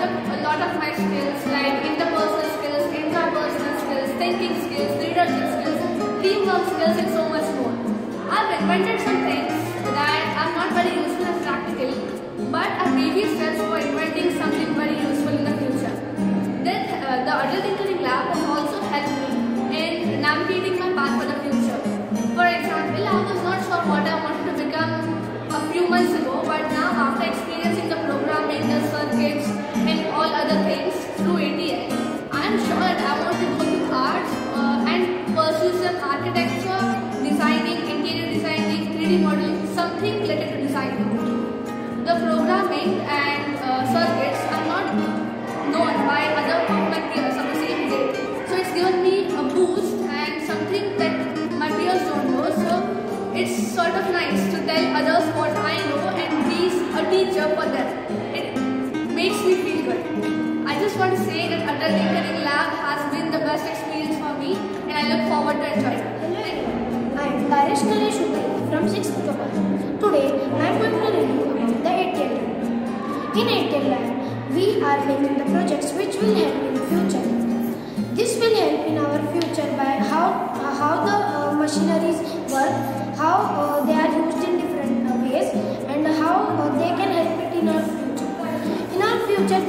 the, a lot of my skills like interpersonal skills, intrapersonal skills, thinking skills, leadership skills, teamwork skills and so much more. I've invented some things that are not very useful and practical but are baby steps for inventing something very useful in the future. Then uh, the Atal Tinkering Lab has also helped me in navigating my path for the future. For example, I was not sure what I programming and uh, circuits are not known by other of my peers of the same grade. So it's given me a boost and something that my peers don't know. So it's sort of nice to tell others what I know and be a teacher for them. It makes me feel good. I just want to say that Atal Tinkering Lab has been the best experience for me and I look forward to enjoy it. In lab, we are making the projects which will help in future. This will help in our future by how, uh, how the uh, machineries work, how uh, they are used in different uh, ways and how uh, they can help it in our future. In our future,